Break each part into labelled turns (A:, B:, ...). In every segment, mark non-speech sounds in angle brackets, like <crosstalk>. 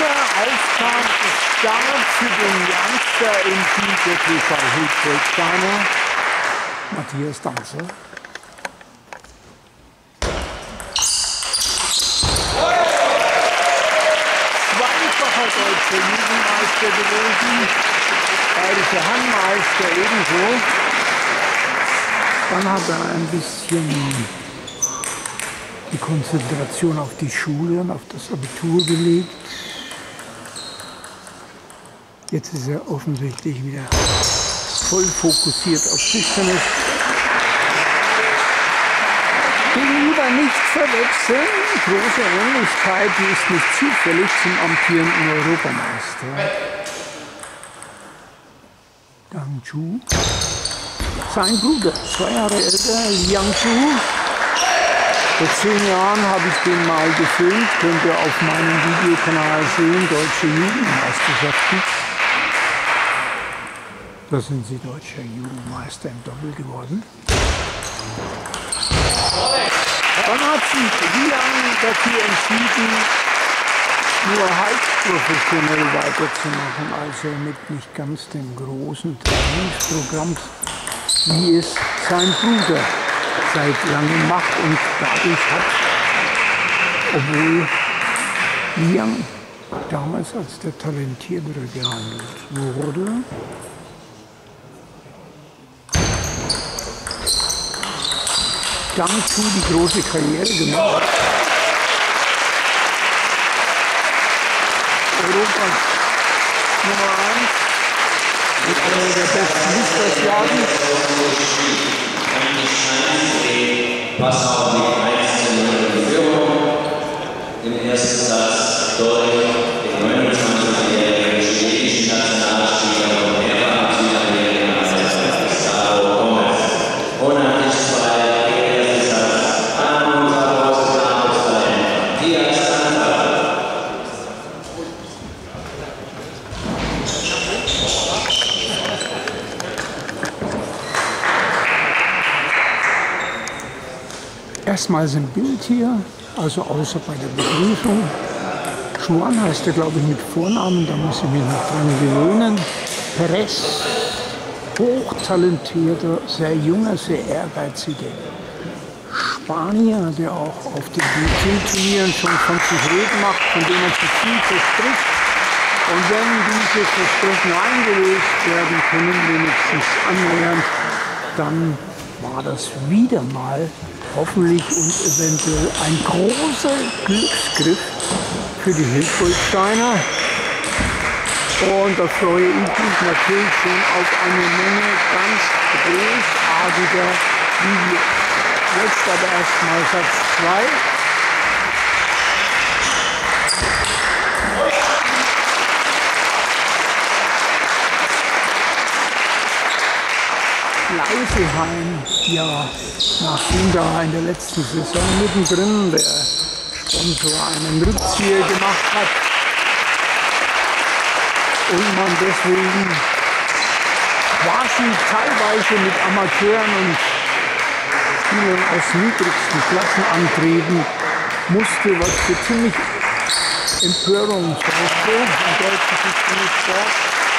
A: Großer Auftrag ist da für den Youngster im Team der TV Hildgoldsteiner, Matthias Danzer. Zweifacher deutscher Jugendmeister gewesen, bayerischer Handmeister ebenso. Dann hat er ein bisschen die Konzentration auf die Schule und auf das Abitur gelegt. Jetzt ist er offensichtlich wieder voll fokussiert auf Tischtennis. Gegenüber nicht verwechseln, große Ähnlichkeit, die ist nicht zufällig zum amtierenden Europameister. Dang Chu. Sein Bruder, zwei Jahre älter, Yang Chu, vor zehn Jahren habe ich den mal gefilmt, könnt ihr auf meinem Videokanal sehen, Deutsche Jugendmeisterschaften. Da sind sie deutscher Jugendmeister im Doppel geworden. Dann hat sich Liang dafür entschieden, nur halb professionell weiterzumachen, also mit nicht ganz dem großen Trainingsprogramm, wie es sein Bruder seit langem macht und dadurch hat, obwohl Liang damals als der Talentiertere gehandelt wurde, dazu die große Karriere gemacht. Europas Nummer 1 mit einer der besten Lichterslagen.
B: Pass auf die 1 zu 0 Führung. Im ersten Satz durch
A: Erstmals ein Bild hier, also außer bei der Begrüßung. Juan heißt er, glaube ich, mit Vornamen, da muss ich mich noch dran gewöhnen. Perez, hochtalentierter, sehr junger, sehr ehrgeiziger Spanier, der auch auf den WT-Turnieren schon von sich reden macht, von dem man sich viel verspricht. Und wenn diese Versprechen eingelöst werden können, wenigstens annähernd, dann war das wieder mal hoffentlich und eventuell ein großer Glücksgriff für die Hildgoldsteiner. Und da freue ich mich natürlich schon auf eine Menge ganz großartiger Videos. Jetzt aber erstmal Satz 2. Leiseheim, ja, nachdem da in der letzten Saison mittendrin der Sponsor einen Rückzieher gemacht hat. Und man deswegen quasi teilweise mit Amateuren und Spielern aus niedrigsten Klassen antreten musste, was für ziemlich Empörung sorgte im deutschen Fußballsport.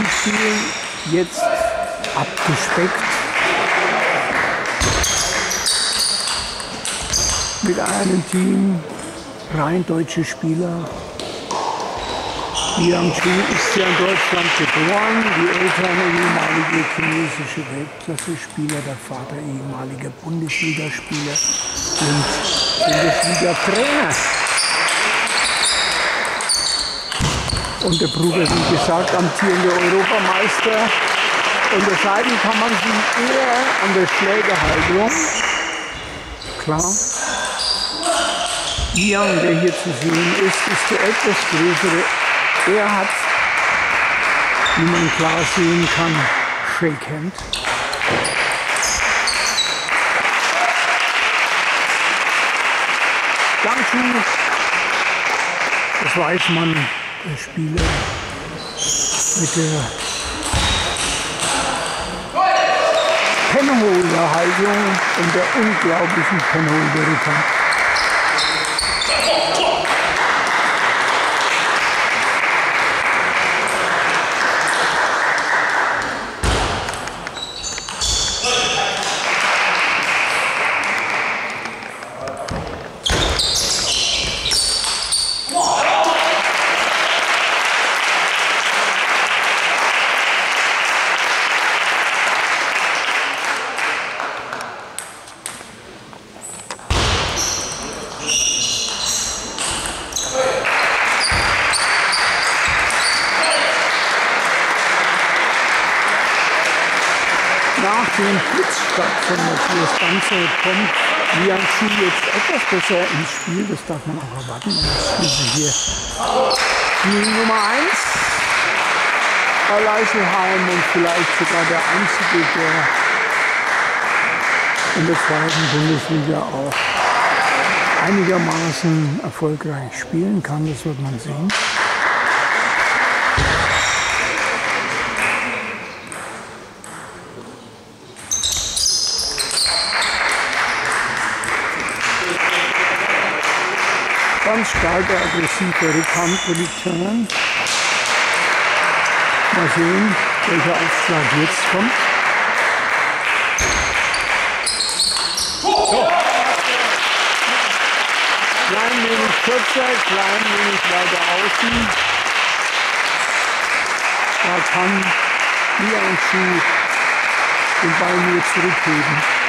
A: Sie spielen jetzt abgespeckt mit einem Team rein deutsche Spieler. Liang Chu ist ja in Deutschland geboren, die Eltern ehemalige chinesische Weltklasse-Spieler, der Vater ehemaliger Bundesligaspieler und Bundesliga-Trainer. Und der Bruder, wie gesagt, amtierender Europameister. Unterscheiden kann man sie eher an der Schlägerhaltung. Klar. Ian, der hier zu sehen ist, ist der etwas größere. Er hat, wie man klar sehen kann, Shakehand. Dazu, das weiß man, Spieler mit der Penholder-Haltung und der unglaublichen Penholder-Rückhand. nachdem Blitz stattfindet. Das Ganze kommt Lianchi jetzt etwas besser ins Spiel. Das darf man auch erwarten. Und jetzt hier Spiel Nummer 1 bei Leichelheim und vielleicht sogar der einzige, der in der zweiten Bundesliga auch einigermaßen erfolgreich spielen kann. Das wird man sehen. Ganz starker, aggressiver Rückhand-Return. Mal sehen, welcher Aufschlag jetzt kommt. Klein wenig kürzer, klein wenig weiter außen. Da kann Lianshu den Ball nur zurückheben.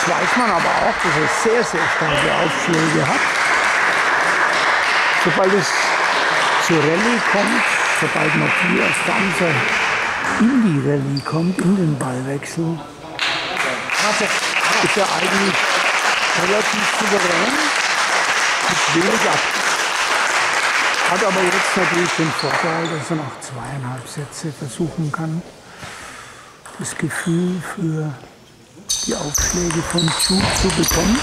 A: Das weiß man aber auch, dass er sehr, sehr starke Aufschläge hat. Sobald es zur Rallye kommt, sobald Matthias Danzer in die Rallye kommt, in den Ballwechsel, ist er eigentlich relativ souverän mit wenig ab. Hat aber jetzt natürlich den Vorteil, dass er noch zweieinhalb Sätze versuchen kann, das Gefühl für die Aufschläge von Chu zu bekommen.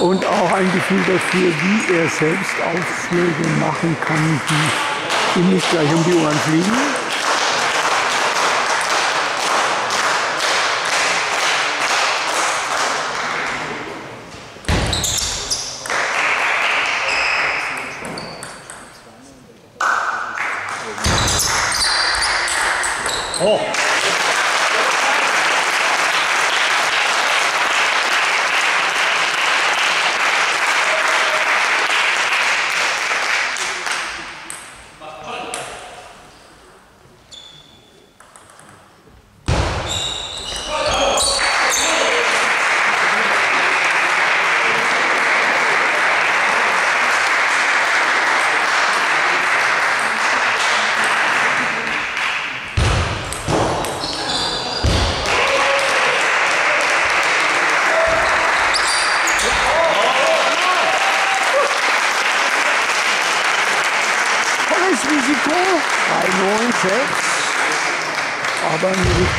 A: Und auch ein Gefühl dafür, wie er selbst Aufschläge machen kann, die ihm nicht gleich um die Ohren fliegen.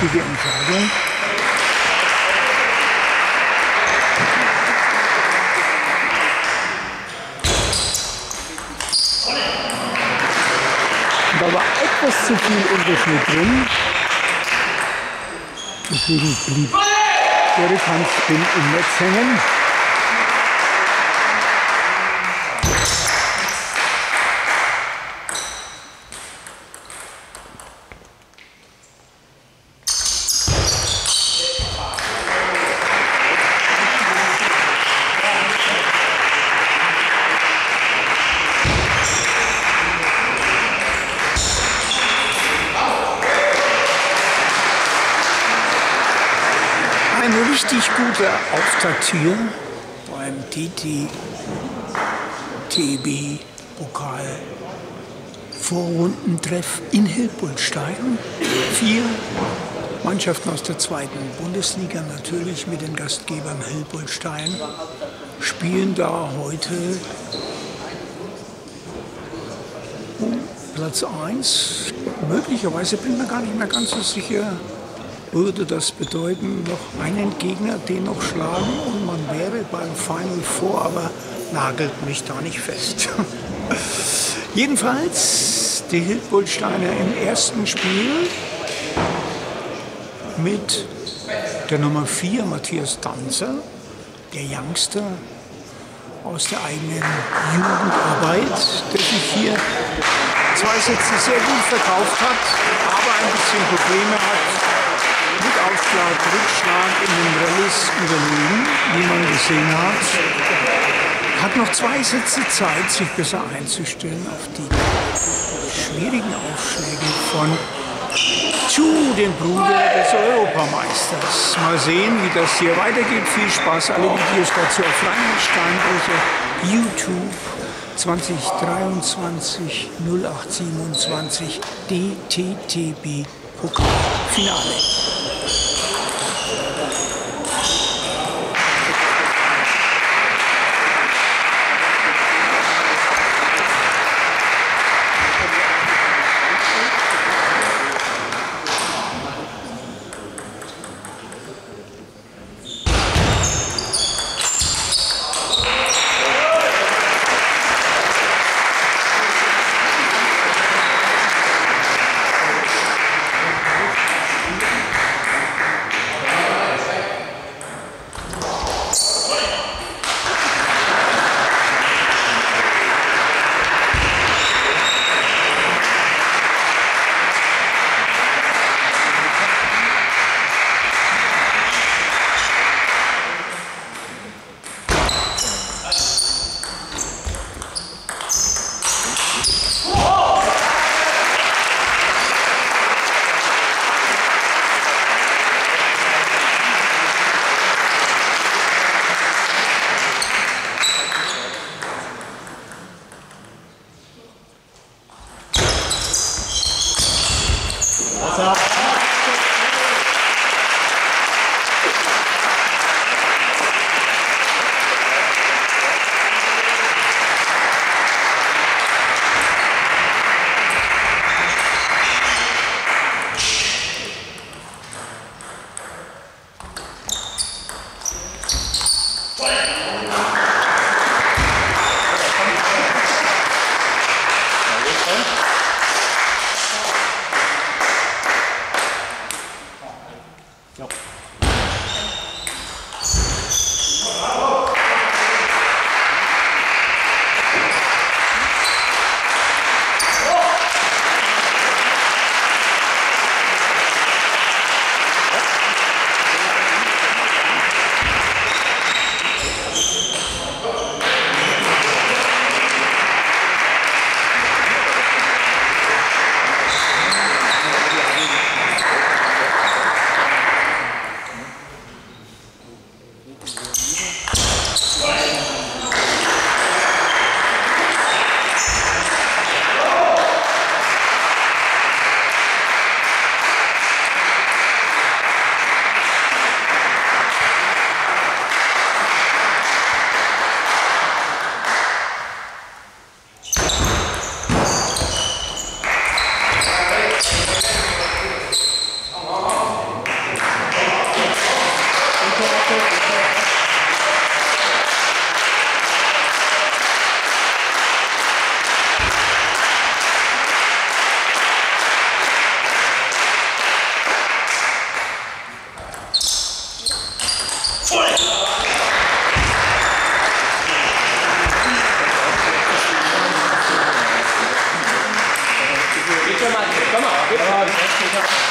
A: richtige Entscheidung. Da war etwas zu viel Unterschied drin. Blieb der Rückhandspin im Netz hängen. Auftakt hier beim TTTB Pokal Vorrundentreff in Hilpoltstein. Vier Mannschaften aus der zweiten Bundesliga, natürlich mit den Gastgebern Hilpoltstein, spielen da heute um Platz 1. Möglicherweise bin ich mir gar nicht mehr ganz so sicher, würde das bedeuten, noch einen Gegner den noch schlagen und man wäre beim Final Four, aber nagelt mich da nicht fest. <laughs> Jedenfalls die Hildburgsteiner im ersten Spiel mit der Nummer 4 Matthias Danzer, der Youngster aus der eigenen Jugendarbeit, der sich hier zwei Sätze sehr gut verkauft hat, aber ein bisschen Probleme Aufschlag, Rückschlag in den Rallyes überlegen, wie man gesehen hat. Hat noch zwei Sätze Zeit, sich besser einzustellen auf die schwierigen Aufschläge von Chu, dem Bruder des Europameisters. Mal sehen, wie das hier weitergeht. Viel Spaß. Alle Videos dazu auf Frankensteinbrüche, YouTube 2023 0827 DTTB Pokalfinale.
C: Sommer.